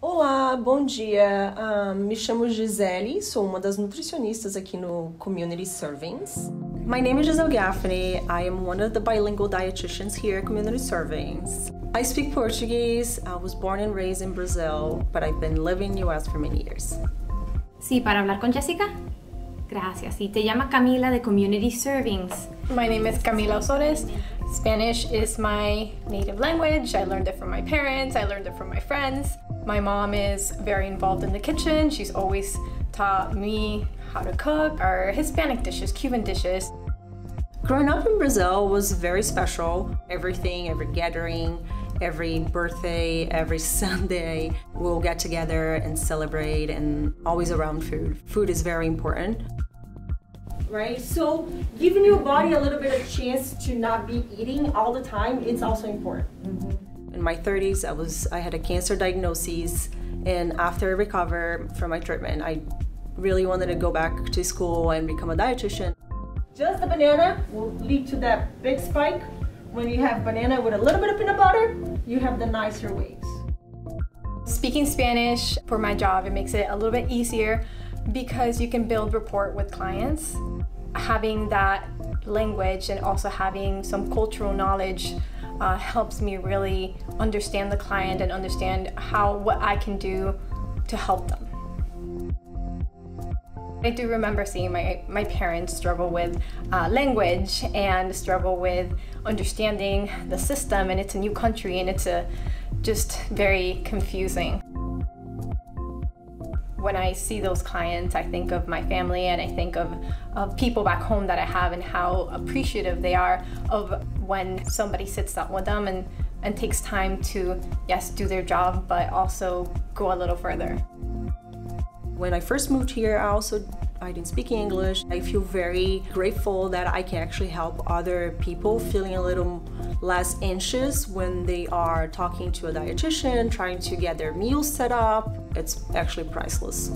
Olá, bom dia. Um, me chamo Gisele, sou uma das nutricionistas aqui no Community Servings. My name is Gisele Gaffney. I am one of the bilingual dietitians here at Community Servings. I speak Portuguese. I was born and raised in Brazil, but I've been living in US for many years. Sí, para hablar con Jessica. Gracias. Y te llama Camila de Community Servings. My name is Camila Osores. Spanish is my native language. I learned it from my parents, I learned it from my friends. My mom is very involved in the kitchen. She's always taught me how to cook our Hispanic dishes, Cuban dishes. Growing up in Brazil was very special. Everything, every gathering, every birthday, every Sunday, we'll get together and celebrate and always around food. Food is very important. Right? So giving your body a little bit of chance to not be eating all the time, it's also important. In my 30s, I was I had a cancer diagnosis and after I recovered from my treatment, I really wanted to go back to school and become a dietitian. Just the banana will lead to that big spike. When you have banana with a little bit of peanut butter, you have the nicer waves. Speaking Spanish for my job, it makes it a little bit easier because you can build rapport with clients. Having that language and also having some cultural knowledge uh, helps me really understand the client and understand how what I can do to help them. I do remember seeing my, my parents struggle with uh, language and struggle with understanding the system and it's a new country and it's a, just very confusing. When I see those clients, I think of my family and I think of, of people back home that I have and how appreciative they are of when somebody sits down with them and, and takes time to, yes, do their job, but also go a little further. When I first moved here, I also I didn't speak English. I feel very grateful that I can actually help other people feeling a little less anxious when they are talking to a dietitian, trying to get their meals set up. It's actually priceless.